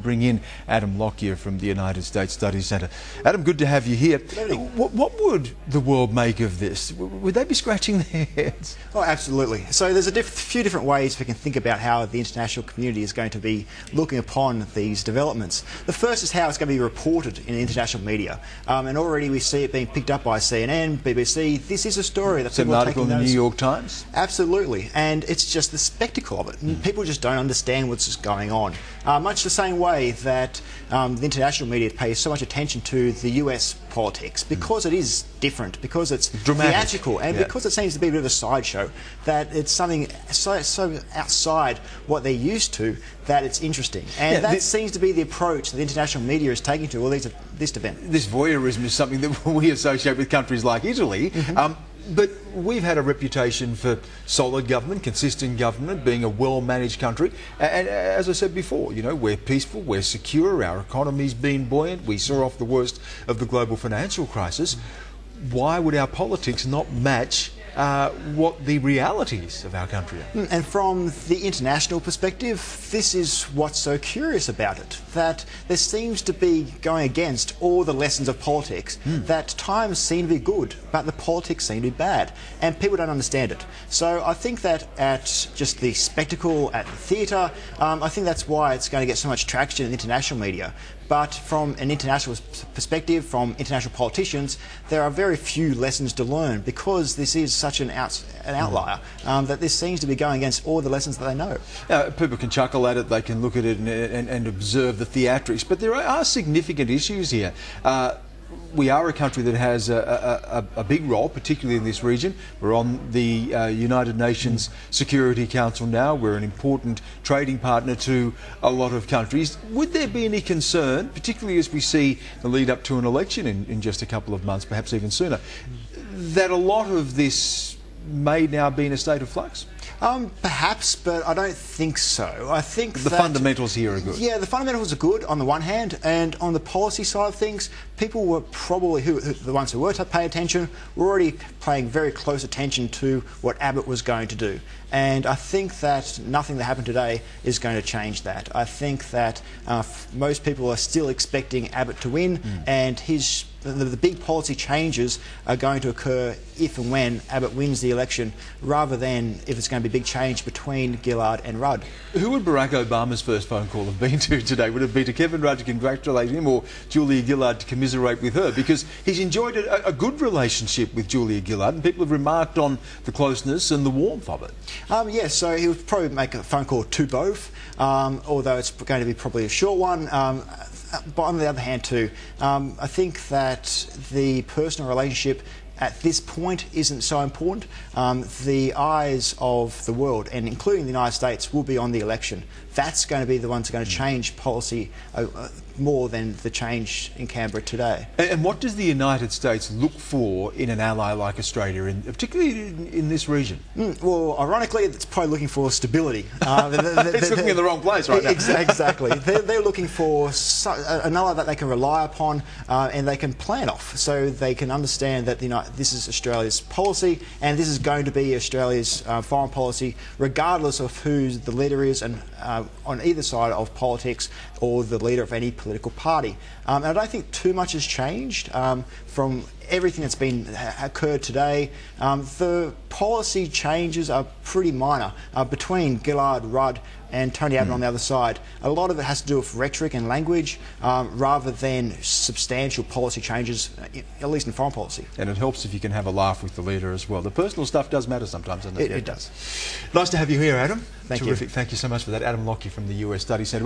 bring in Adam Lockyer from the United States Studies Centre. Adam, good to have you here. What, what, would the world make of this? Would they be scratching their heads? Oh, absolutely. So there's a diff few different ways we can think about how the international community is going to be looking upon these developments. The first is how it's going to be reported in international media. Um, and already we see it being picked up by CNN, BBC. This is a story that it's people an article in the. New York Times? Absolutely. And it's just the spectacle of it. Mm. People just don't understand what's going on. Uh, much the same way that um, the international media pays so much attention to the US politics because it is different, because it's Dramatic. theatrical, and yeah. because it seems to be a bit of a sideshow, that it's something so, so outside what they're used to that it's interesting. And yeah, that seems to be the approach that the international media is taking to all these, this event. This voyeurism is something that we associate with countries like Italy. Mm -hmm. um, but we've had a reputation for solid government, consistent government, being a well-managed country. And uh, as I said before, you know, we're peaceful, we're secure, our economy's been buoyant. We saw off the worst of the global financial crisis. Why would our politics not match uh, what the realities of our country are. Hmm, and from the international perspective, this is what's so curious about it that there seems to be going against all the lessons of politics, mm. that times seem to be good, but the politics seem to be bad, and people don't understand it. So I think that at just the spectacle, at the theatre, um, I think that's why it's going to get so much traction in international media. But from an international perspective, from international politicians, there are very few lessons to learn because this is such an, out, an outlier um, that this seems to be going against all the lessons that they know. Uh, people can chuckle at it, they can look at it and, and, and observe the theatrics, but there are significant issues here. Uh, we are a country that has a, a, a, big role, particularly in this region. We're on the uh, United Nations Security Council now. We're an important trading partner to a lot of countries. Would there be any concern, particularly as we see the lead up to an election in, in just a couple of months, perhaps even sooner, that a lot of this may now be in a state of flux? Um, perhaps, but I don't think so. I think the that, fundamentals here are good. Yeah, the fundamentals are good on the one hand, and on the policy side of things, people were probably who, the ones who were to pay attention were already paying very close attention to what Abbott was going to do. And I think that nothing that happened today is going to change that. I think that uh, most people are still expecting Abbott to win, mm. and his the, the, big policy changes are going to occur if and when Abbott wins the election, rather than if it's going to be a big change between Gillard and Rudd. Who would Barack Obama's first phone call have been to today? Would it be to Kevin Rudd to congratulate him, or Julia Gillard to commiserate with her? Because he's enjoyed a, a good relationship with Julia Gillard, and people have remarked on the closeness and the warmth of it. Um, yes, yeah, so he would probably make a phone call to both, um, although it's going to be probably a short one. Um, but on the other hand, too, um, I think that the personal relationship at this point isn't so important. Um, the eyes of the world, and including the United States, will be on the election. That's going to be the ones that are going to change policy uh, uh, more than the change in Canberra today. And what does the United States look for in an ally like Australia, in, particularly in, in this region? Mm, well, ironically, it's probably looking for stability. Uh, it's looking in the wrong place right now. exactly. they're, they're, looking for so, an ally that they can rely upon uh, and they can plan off, so they can understand that you know, this is Australia's policy and this is going to be Australia's uh, foreign policy, regardless of who the leader is and uh, on either side of politics or the leader of any political party. Um, and I don't think too much has changed um, from everything that's been occurred today. Um, the policy changes are pretty minor uh, between Gillard, Rudd, and Tony Abbott mm. on the other side. A lot of it has to do with rhetoric and language um, rather than substantial policy changes, uh, at least in foreign policy. And it helps if you can have a laugh with the leader as well. The personal stuff does matter sometimes, doesn't it? It, it does. Nice to have you here, Adam. Thank Terrific. You. Terrific. Thank you so much for that. Adam Lockyer from the US Study Centre.